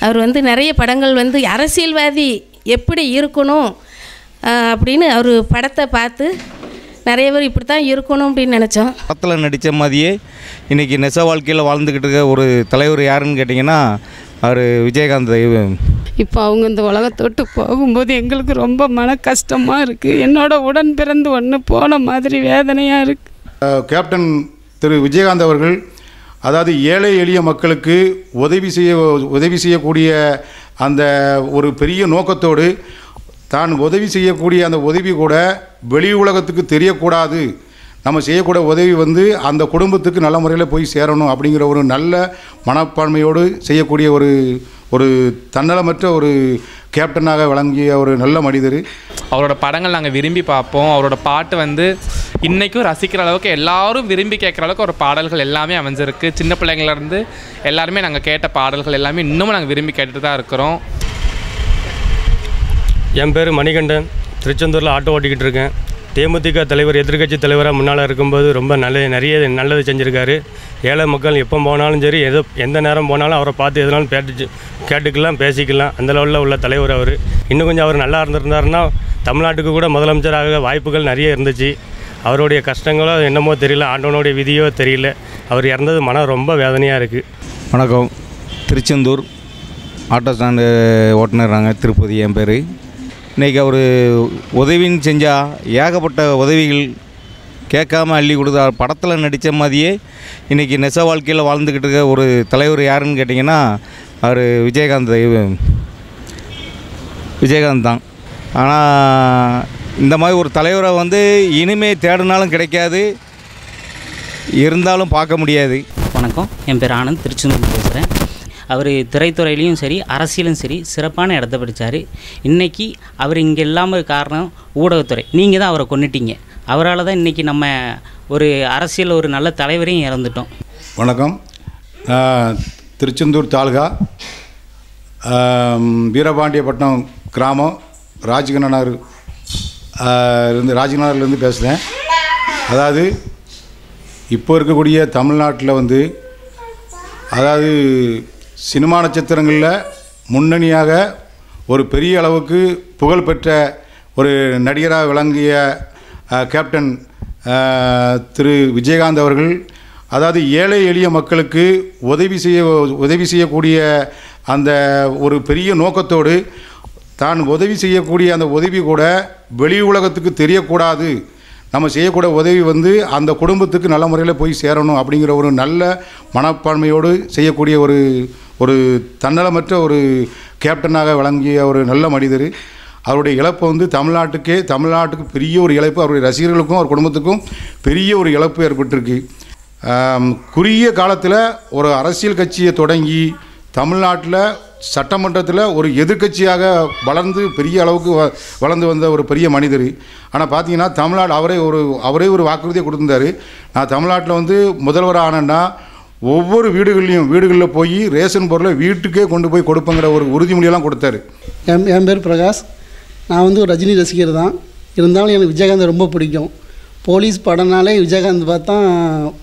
அவர் வந்து நிறைய படங்கள் வந்து அரசியல்வாதி எப்படி இருக்கணும் அப்படின்னு அவர் படத்தை பார்த்து நிறைய பேர் இப்படி தான் இருக்கணும் அப்படின்னு நினச்சோம். படத்தில் நடித்த மாதிரியே இன்றைக்கி நெச வாழ்க்கையில் வாழ்ந்துக்கிட்டு இருக்க ஒரு தலைவர் யாருன்னு கேட்டிங்கன்னா அவர் விஜயகாந்த் இப்போ அவங்க இந்த உலகத்தை விட்டு போகும்போது எங்களுக்கு ரொம்ப மன கஷ்டமாக இருக்குது என்னோட உடன் பிறந்து ஒன்று போன மாதிரி வேதனையாக இருக்குது கேப்டன் திரு விஜயகாந்த் அவர்கள் அதாவது ஏழை எளிய மக்களுக்கு உதவி செய்ய உதவி செய்யக்கூடிய அந்த ஒரு பெரிய நோக்கத்தோடு தான் உதவி செய்யக்கூடிய அந்த உதவி கூட வெளி உலகத்துக்கு தெரியக்கூடாது. நம்ம செய்யக்கூடிய உதவி வந்து அந்த குடும்பத்துக்கு நல்ல முறையில் போய் சேரணும் அப்படிங்கிற ஒரு நல்ல மனப்பான்மையோடு செய்யக்கூடிய ஒரு ஒரு தன்னலமற்ற ஒரு கேப்டனாக விளங்கிய ஒரு நல்ல மனிதர். அவரோட படங்கள் நாங்கள் விரும்பி பார்ப்போம். அவரோட பாட்டு வந்து இன்றைக்கும் ரசிக்கிற அளவுக்கு எல்லாரும் விரும்பி கேட்குற அளவுக்கு ஒரு பாடல்கள் எல்லாமே அமைஞ்சிருக்கு. சின்ன பிள்ளைங்கள்லேருந்து எல்லாருமே நாங்கள் கேட்ட பாடல்கள் எல்லாமே இன்னமும் நாங்கள் விரும்பி கேட்டுட்டு தான் இருக்கிறோம். என் பேர் மணிகண்டன். திருச்செந்தூரில் ஆட்டோ ஓட்டிக்கிட்டு இருக்கேன். தேமுதிக தலைவர் எதிர்க்கட்சி தலைவராக முன்னால் இருக்கும்போது ரொம்ப நல்ல நிறைய நல்லது செஞ்சுருக்காரு. ஏழை மக்கள் எப்போ போனாலும் சரி எது எந்த நேரம் போனாலும் அவரை பார்த்து எதுனாலும் பேட்டு கேட்டுக்கலாம் பேசிக்கலாம். அந்த லெவலில் உள்ள தலைவர் அவர். இன்னும் கொஞ்சம் அவர் நல்லா இருந்திருந்தாருன்னா தமிழ்நாட்டுக்கு கூட முதலமைச்சராக வாய்ப்புகள் நிறைய இருந்துச்சு. அவருடைய கஷ்டங்களோ என்னமோ தெரியல ஆண்டவனுடைய விதியோ தெரியல. அவர் இறந்தது மனம் ரொம்ப வேதனையாக இருக்குது வணக்கம். திருச்செந்தூர் ஆட்டோ ஸ்டாண்டு ஓட்டுநர்றாங்க திருப்பதி என் பேர். இன்றைக்கி அவர் உதவின்னு செஞ்சால் ஏகப்பட்ட உதவிகள் கேட்காம அள்ளி கொடுத்தா படத்தில் நடித்த மாதிரியே இன்றைக்கி நெச வாழ்க்கையில் வாழ்ந்துக்கிட்டு இருக்க ஒரு தலைவர் யாருன்னு கேட்டிங்கன்னா அவர் விஜயகாந்த் விஜயகாந்த் தான். ஆனால் இந்த மாதிரி ஒரு தலைவரை வந்து இனிமே தேடினாலும் கிடைக்காது இருந்தாலும் பார்க்க முடியாது. வணக்கம். என் பேர் ஆனந்த் திருச்செந்தூர் பேசுகிறேன் அவர் திரைத்துறையிலையும் சரி அரசியலும் சரி சிறப்பான இடத்த பிடிச்சார். இன்றைக்கி அவர் இங்கே இல்லாமல் காரணம் ஊடகத்துறை. நீங்கள் தான் அவரை கொண்டுட்டீங்க அவரால் தான் இன்றைக்கி நம்ம ஒரு அரசியல் ஒரு நல்ல தலைவரையும் இறந்துட்டோம். வணக்கம். திருச்செந்தூர் தாலுகா வீரபாண்டியப்பட்டினம் கிராமம் ராஜ்கண்ணனார் இருந்து ராஜ்கண்ணார்லேருந்து பேசுகிறேன் அதாவது இப்போ இருக்கக்கூடிய தமிழ்நாட்டில் வந்து அதாவது சினிமா நட்சத்திரங்களில் முன்னணியாக ஒரு பெரிய அளவுக்கு புகழ்பெற்ற ஒரு நடிகராக விளங்கிய கேப்டன் திரு விஜயகாந்த் அவர்கள் அதாவது ஏழை எளிய மக்களுக்கு உதவி செய்ய உதவி செய்யக்கூடிய அந்த ஒரு பெரிய நோக்கத்தோடு தான் உதவி செய்யக்கூடிய அந்த உதவி கூட வெளி உலகத்துக்கு தெரியக்கூடாது. நம்ம செய்யக்கூடிய உதவி வந்து அந்த குடும்பத்துக்கு நல்ல முறையில் போய் சேரணும் அப்படிங்கிற ஒரு நல்ல மனப்பான்மையோடு செய்யக்கூடிய ஒரு ஒரு தன்னலமற்ற ஒரு கேப்டனாக விளங்கிய ஒரு நல்ல மனிதர். அவருடைய இழப்பு வந்து தமிழ்நாட்டுக்கே தமிழ்நாட்டுக்கு பெரிய ஒரு இழப்பு. அவருடைய ரசிகர்களுக்கும் அவர் குடும்பத்துக்கும் பெரிய ஒரு இழப்பு ஏற்பட்டிருக்கு. குறுகிய காலத்தில் ஒரு அரசியல் கட்சியை தொடங்கி தமிழ்நாட்டில் சட்டமன்றத்தில் ஒரு எதிர்க்கட்சியாக வளர்ந்து பெரிய அளவுக்கு வ வளர்ந்து வந்த ஒரு பெரிய மனிதர். ஆனால் பார்த்தீங்கன்னா தமிழ்நாடு அவரே ஒரு அவரே ஒரு வாக்குறுதியை கொடுத்துருந்தாரு. நான் தமிழ்நாட்டில் வந்து முதல்வர் ஆனேன்னா ஒவ்வொரு வீடுகள்லையும் வீடுகளில் போய் ரேஷன் பொருளை வீட்டுக்கே கொண்டு போய் கொடுப்பங்கிற ஒரு உறுதிமொழியெல்லாம் கொடுத்தாரு. என் என் பேர் பிரகாஷ். நான் வந்து ஒரு ரஜினி ரசிகர் தான். இருந்தாலும் எனக்கு விஜயகாந்த் ரொம்ப பிடிக்கும். போலீஸ் படம்னாலே விஜயகாந்த் பார்த்தா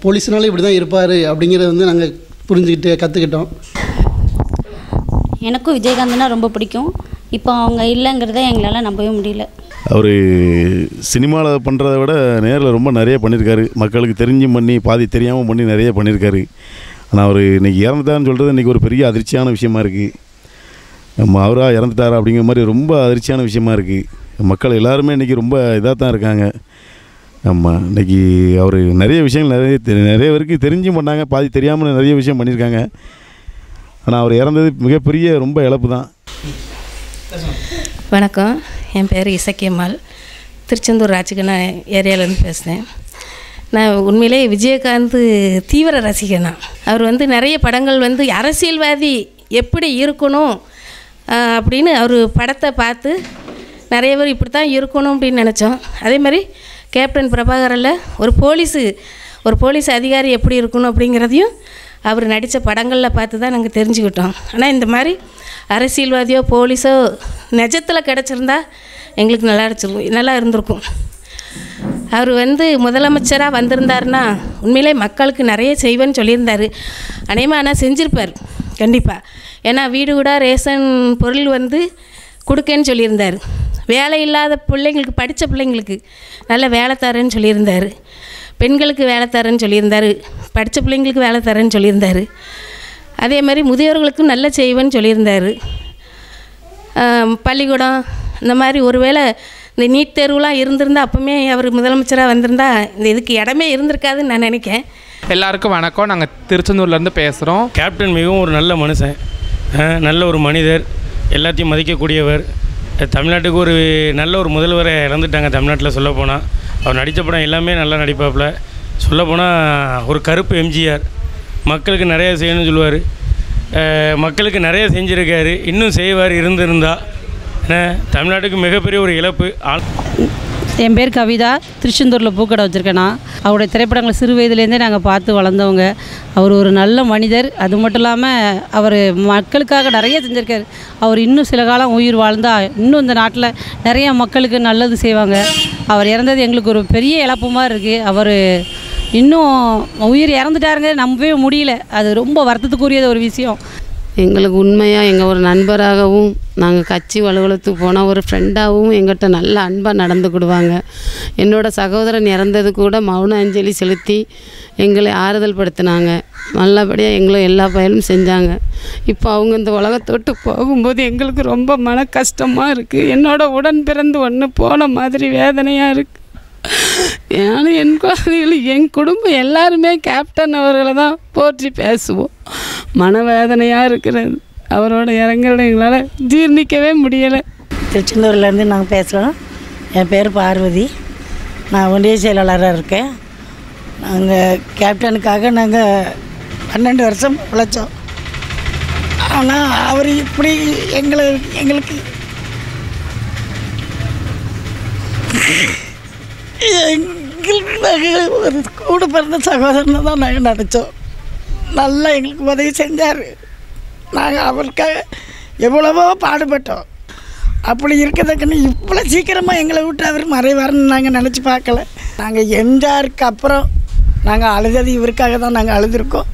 போலீஸ்னாலே இப்படி தான் இருப்பார் அப்படிங்கிறத வந்து நாங்கள் புரிஞ்சுக்கிட்டு கற்றுக்கிட்டோம் எனக்கும் விஜயகாந்த்னா ரொம்ப பிடிக்கும். இப்போ அவங்க இல்லைங்கிறத எங்களால் நம்பவே முடியல. அவர் சினிமாவில் பண்ணுறத விட நேரில் ரொம்ப நிறைய பண்ணியிருக்காரு மக்களுக்கு தெரிஞ்சும் பண்ணி பாதி தெரியாமல் பண்ணி நிறைய பண்ணியிருக்காரு ஆனால் அவர் இன்றைக்கி இறந்துட்டாருன்னு சொல்கிறது இன்றைக்கி ஒரு பெரிய அதிர்ச்சியான விஷயமா இருக்குது நம்ம அவராக இறந்துட்டாரா அப்படிங்கிற மாதிரி ரொம்ப அதிர்ச்சியான விஷயமா இருக்குது மக்கள் எல்லாருமே இன்றைக்கி ரொம்ப இதாக தான் இருக்காங்க. ஆமாம் இன்றைக்கி அவர் நிறைய விஷயங்கள் நிறைய தெ- நிறைய பேருக்கு தெரிஞ்சும் பண்ணாங்க. பாதி தெரியாமல் நிறைய விஷயம் பண்ணியிருக்காங்க ஆனால் அவர் இறந்தது மிகப்பெரிய ரொம்ப இழப்பு தான். வணக்கம். என் பேர் இசக்கியம்மாள். திருச்செந்தூர் ராஜகண்ணா ஏரியாவிலேருந்து பேசுகிறேன் நான் உண்மையிலே விஜயகாந்த் தீவிர ரசிகனா அவர் வந்து நிறைய படங்கள் வந்து அரசியல்வாதி எப்படி இருக்கணும் அப்படின்னு அவர் படத்தை பார்த்து நிறைய பேர் இப்படி தான் இருக்கணும் அப்படின்னு நினச்சோம். அதே மாதிரி கேப்டன் பிரபாகரில் ஒரு போலீஸு ஒரு போலீஸ் அதிகாரி எப்படி இருக்கணும் அப்படிங்கிறதையும் அவர் நடித்த படங்களில் பார்த்து தான் நாங்கள் தெரிஞ்சுக்கிட்டோம். ஆனால் இந்த மாதிரி அரசியல்வாதியோ போலீஸோ நிஜத்தில் கிடச்சிருந்தா எங்களுக்கு நல்லா அடிச்சிருக்கும் நல்லா இருந்திருக்கும். அவர் வந்து முதலமைச்சராக வந்திருந்தாருன்னா உண்மையிலே மக்களுக்கு நிறைய செய்வேன்னு சொல்லியிருந்தார். அநேகமாக ஆனால் செஞ்சுருப்பார் கண்டிப்பாக ஏன்னா வீடு வீடாக ரேஷன் பொருள் வந்து கொடுக்கேன்னு சொல்லியிருந்தார். வேலை இல்லாத பிள்ளைங்களுக்கு படித்த பிள்ளைங்களுக்கு நல்ல வேலை தரேன்னு சொல்லியிருந்தார். பெண்களுக்கு வேலை தரேன்னு சொல்லியிருந்தார். படித்த பிள்ளைங்களுக்கு வேலை தரேன்னு சொல்லியிருந்தார். அதே மாதிரி முதியோர்களுக்கும் நல்ல செய்வேன்னு சொல்லியிருந்தார். பள்ளிக்கூடம் இந்த மாதிரி ஒருவேளை இந்த நீட் தேர்வுலாம் இருந்திருந்தா அப்போவுமே அவர் முதலமைச்சராக வந்திருந்தா இந்த இதுக்கு இடமே இருந்திருக்காதுன்னு நான் நினைக்கிறேன். எல்லாருக்கும் வணக்கம். நாங்கள் திருச்செந்தூர்லேருந்து பேசுகிறோம் கேப்டன் மிகவும் ஒரு நல்ல மனுஷன். நல்ல ஒரு மனிதர். எல்லாத்தையும் மதிக்கக்கூடியவர். தமிழ்நாட்டுக்கு ஒரு நல்ல ஒரு முதல்வரை இறந்துட்டாங்க தமிழ்நாட்டில் சொல்லப்போனால் அவர் நடித்த படம் எல்லாமே நல்லா நடிப்பாப்புல. சொல்லப்போனால் ஒரு கருப்பு எம்ஜிஆர் மக்களுக்கு நிறைய செய்யணும்னு சொல்லுவார். மக்களுக்கு நிறைய செஞ்சுருக்காரு. இன்னும் செய்வார் இருந்திருந்தா. ஏன்னா தமிழ்நாட்டுக்கு மிகப்பெரிய ஒரு இழப்பு. என் பேர் கவிதா. திருச்செந்தூரில் பூக்கடை வச்சுருக்கேன் நான். அவருடைய திரைப்படங்களை சிறு வயதுலேருந்தே நாங்கள் பார்த்து வளர்ந்தவங்க. அவர் ஒரு நல்ல மனிதர். அது மட்டும் இல்லாமல் அவர் மக்களுக்காக நிறைய செஞ்சுருக்காரு. அவர் இன்னும் சில காலம் உயிர் வாழ்ந்தா இன்னும் இந்த நாட்டில் நிறைய மக்களுக்கு நல்லது செய்வாங்க. அவர் இறந்தது எங்களுக்கு ஒரு பெரிய இழப்புமாக இருக்குது அவர் இன்னும் உயிர் இறந்துட்டாருங்க நம்பவே முடியல. அது ரொம்ப வருத்தத்துக்குரியது ஒரு விஷயம். எங்களுக்கு உண்மையாக எங்கள் ஒரு நண்பராகவும் நாங்கள் கட்சி அலுவலகத்துக்கு போனால் ஒரு ஃப்ரெண்டாகவும் எங்கிட்ட நல்ல அன்பாக நடந்துக்கிடுவாங்க என்னோட சகோதரன் இறந்தது கூட மௌன அஞ்சலி செலுத்தி எங்களை ஆறுதல் படுத்தினாங்க. நல்லபடியாக எங்களை எல்லா பயனும் செஞ்சாங்க. இப்போ அவங்க இந்த உலகத்தொட்டு போகும்போது எங்களுக்கு ரொம்ப மன கஷ்டமாக இருக்குது என்னோட உடன் பிறந்து ஒன்று போன மாதிரி வேதனையாக இருக்குது ஏன்னா என் குழந்தைகள் என் குடும்பம் எல்லாருமே கேப்டன் அவர்களை தான் போற்றி பேசுவோம். மனவேதனையாக இருக்கிறது. அவரோட இறங்குறது எங்களால் ஜீர்ணிக்கவே முடியலை. திருச்செந்தூர்லேருந்து நாங்கள் பேசுகிறோம் என் பேர் பார்வதி. நான் ஒன்றிய செயலாளராக இருக்கேன். நாங்கள் கேப்டனுக்காக நாங்கள் பன்னெண்டு வருஷம் உழைச்சோம். ஆனால் அவர் இப்படி எங்களை எங்களுக்கு எங்களுக்கு நாங்கள் ஒரு கூட பிறந்த சகோதரனை தான் நாங்கள் நினச்சோம் நல்லா எங்களுக்கு உதவி செஞ்சார். நாங்கள் அவருக்காக எவ்வளவோ பாடுபட்டோம். அப்படி இருக்கிறதுக்குன்னு இவ்வளோ சீக்கிரமாக எங்களை விட்டு அவர் மறைவார்னு நாங்கள் நினச்சி பார்க்கல. நாங்கள் எம்ஜிஆருக்கு அப்புறம் நாங்கள் அழுதது இவருக்காக தான் நாங்கள் அழுதுருக்கோம்.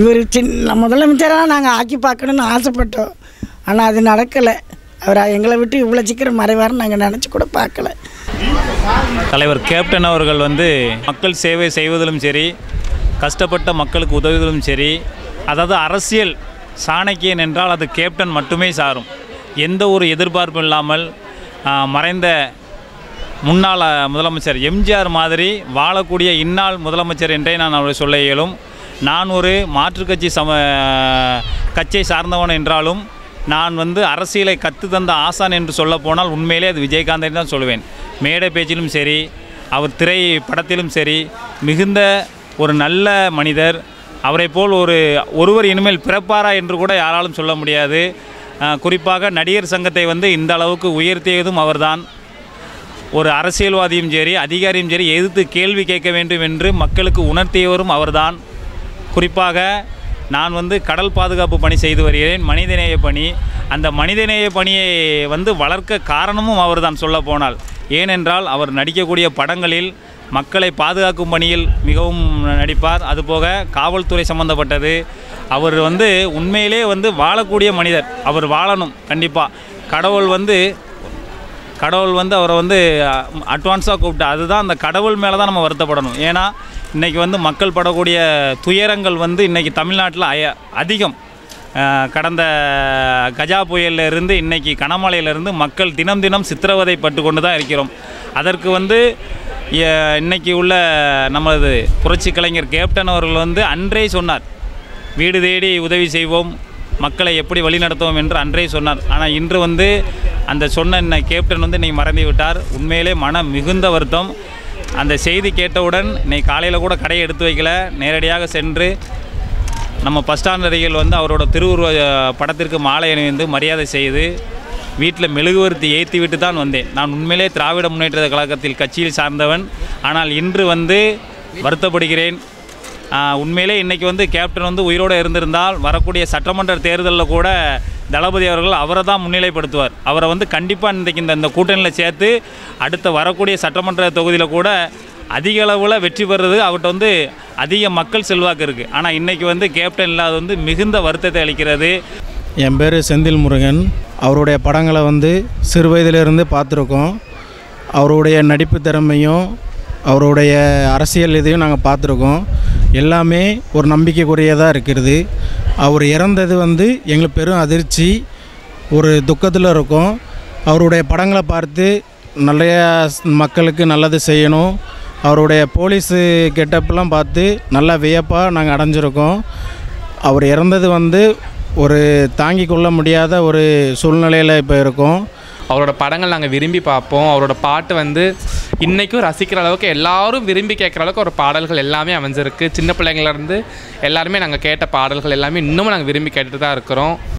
இவர் சின்ன முதலமைச்சராக நாங்கள் ஆக்கி பார்க்கணுன்னு ஆசைப்பட்டோம். ஆனால் அது நடக்கலை. அவர் எங்களை விட்டு இவ்வளோ சீக்கிரம் மறைவார்னு நாங்கள் நினச்சி கூட பார்க்கல. தலைவர் கேப்டன் அவர்கள் வந்து மக்கள் சேவை செய்வதிலும் சரி கஷ்டப்பட்ட மக்களுக்கு உதவுவதிலும் சரி அதாவது அரசியல் சாணக்கியன் என்றால் அது கேப்டன் மட்டுமே சாரும். எந்த ஒரு எதிர்பார்ப்பும் இல்லாமல் மறைந்த முன்னாள் முதலமைச்சர் எம்ஜிஆர் மாதிரி வாழக்கூடிய இந்நாள் முதலமைச்சர் என்றே நான் அவரை சொல்ல இயலும். நான் ஒரு மாற்றுக்கட்சி சம கட்சியை சார்ந்தவன் என்றாலும் நான் வந்து அரசியலை கற்று தந்த ஆசான் என்று சொல்ல போனால் உண்மையிலே அது விஜயகாந்தை தான் சொல்லுவேன் மேடை பேச்சிலும் சரி அவர் திரை படத்திலும் சரி மிகுந்த ஒரு நல்ல மனிதர். அவரை போல் ஒரு ஒருவர் இனிமேல் பிறப்பாரா என்று கூட யாராலும் சொல்ல முடியாது. குறிப்பாக நடிகர் சங்கத்தை வந்து இந்த அளவுக்கு உயர்த்தியதும் அவர்தான். ஒரு அரசியல்வாதியும் சரி அதிகாரியும் சரி எதிர்த்து கேள்வி கேட்க வேண்டும் என்று மக்களுக்கு உணர்த்தியவரும் அவர்தான். குறிப்பாக நான் வந்து கடல் பாதுகாப்பு பணி செய்து வருகிறேன் மனிதநேய பணி. அந்த மனிதநேய பணியை வந்து வளர்க்க காரணமும் அவர்தான் சொல்ல போனால். ஏனென்றால் அவர் நடிக்கக்கூடிய படங்களில் மக்களை பாதுகாக்கும் பணியில் மிகவும் நடிப்பார். அதுபோக காவல்துறை சம்மந்தப்பட்டது அவர் வந்து உண்மையிலே வந்து வாழக்கூடிய மனிதர். அவர் வாழணும் கண்டிப்பாக கடவுள் வந்து கடவுள் வந்து அவரை வந்து அட்வான்ஸாக கூப்பிட்டு அதுதான் அந்த கடவுள் மேலே தான் நம்ம வருத்தப்படணும். ஏன்னா இன்றைக்கி வந்து மக்கள் படக்கூடிய துயரங்கள் வந்து இன்றைக்கி தமிழ்நாட்டில் அய அதிகம். கடந்த கஜா புயல்ல இருந்து இன்றைக்கி கனமழையிலிருந்து மக்கள் தினம் தினம் சித்திரவதை பட்டு கொண்டு தான் இருக்கிறோம். அதற்கு வந்து இன்றைக்கி இன்னைக்கு உள்ள நமது புரட்சி கலைஞர் கேப்டன் அவர்கள் வந்து அன்றே சொன்னார் வீடு தேடி உதவி செய்வோம் மக்களை எப்படி வழிநடத்துவோம் என்று அன்றே சொன்னார். ஆனால் இன்று வந்து அந்த சொன்ன இன்ன கேப்டன் வந்து இன்றைக்கி மறந்து விட்டார். உண்மையிலே மனம் மிகுந்த வருத்தம். அந்த செய்தி கேட்டவுடன் இன்னைக்கு காலையில் கூட கடையை எடுத்து வைக்கல. நேரடியாக சென்று நம்ம பஸ் ஸ்டாண்ட் வந்து அவரோட திருவுருவ படத்திற்கு மாலை அணிந்து மரியாதை செய்து வீட்டில் மெழுகுவர்த்தி ஏற்றி விட்டு தான் வந்தேன். நான் உண்மையிலே திராவிட முன்னேற்ற கழகத்தில் கட்சியில் சார்ந்தவன். ஆனால் இன்று வந்து வருத்தப்படுகிறேன். உண்மையிலே இன்றைக்கி வந்து கேப்டன் வந்து உயிரோடு இருந்திருந்தால் வரக்கூடிய சட்டமன்ற தேர்தலில் கூட தளபதி அவர்கள் அவரை தான் முன்னிலைப்படுத்துவார். அவரை வந்து கண்டிப்பாக இன்றைக்கி இந்த இந்த கூட்டணியில் சேர்த்து அடுத்த வரக்கூடிய சட்டமன்ற தொகுதியில் கூட அதிக அளவில் வெற்றி பெறுறது அவர்கிட்ட வந்து அதிக மக்கள் செல்வாக்கு இருக்குது ஆனால் இன்றைக்கி வந்து கேப்டன் இல்லாத வந்து மிகுந்த வருத்தத்தை அளிக்கிறது. என் பேர் செந்தில் முருகன். அவருடைய படங்களை வந்து சிறு வயதிலிருந்து பார்த்துருக்கோம். அவருடைய நடிப்பு திறமையும் அவருடைய அரசியல் இதையும் நாங்கள் பார்த்துருக்கோம். எல்லாமே ஒரு நம்பிக்கைக்குரியதாக இருக்கிறது. அவர் இறந்தது வந்து எங்களுக்கு பெரும் அதிர்ச்சி ஒரு துக்கத்தில் இருக்கும். அவருடைய படங்களை பார்த்து நிறைய மக்களுக்கு நல்லது செய்யணும். அவருடைய போலீஸு கெட்டப்லாம் பார்த்து நல்லா வியப்பாக நாங்கள் அடைஞ்சிருக்கோம். அவர் இறந்தது வந்து ஒரு தாங்கி கொள்ள முடியாத ஒரு சூழ்நிலையில் இப்போ இருக்கோம். அவரோட படங்கள் நாங்கள் விரும்பி பார்ப்போம். அவரோட பாட்டு வந்து இன்றைக்கும் ரசிக்கிற அளவுக்கு எல்லாரும் விரும்பி கேட்குற அளவுக்கு ஒரு பாடல்கள் எல்லாமே அமைஞ்சிருக்கு. சின்ன பிள்ளைங்கள்லேருந்து எல்லாருமே நாங்கள் கேட்ட பாடல்கள் எல்லாமே இன்னமும் நாங்கள் விரும்பி கேட்டுட்டு தான் இருக்கிறோம்.